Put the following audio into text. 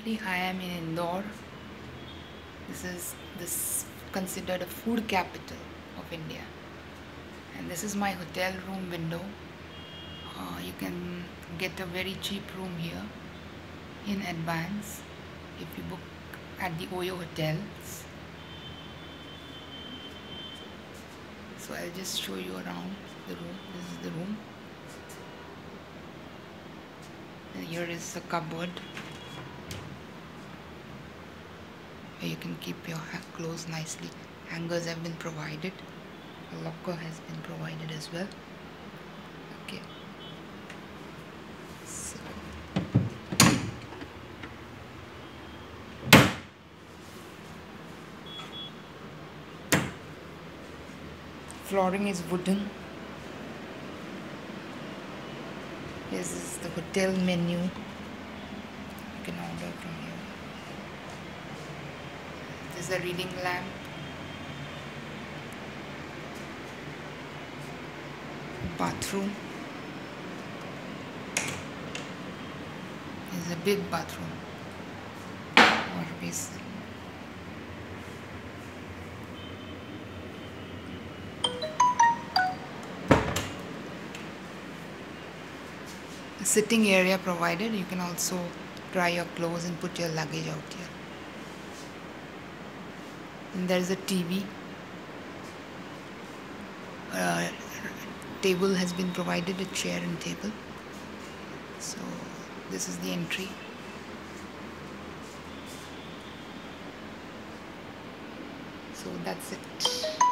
currently I am in Indore. This is this considered a food capital of India. And this is my hotel room window. Uh, you can get a very cheap room here in advance if you book at the Oyo hotels. So I'll just show you around the room. This is the room. And here is the cupboard where you can keep your clothes nicely. Hangers have been provided. A locker has been provided as well. Okay. So flooring is wooden. This is the hotel menu. You can order from here. Is a reading lamp. Bathroom. Is a big bathroom. Water basin. a sitting area provided you can also dry your clothes and put your luggage out here and there is a TV a uh, table has been provided a chair and table. So this is the entry. So that's it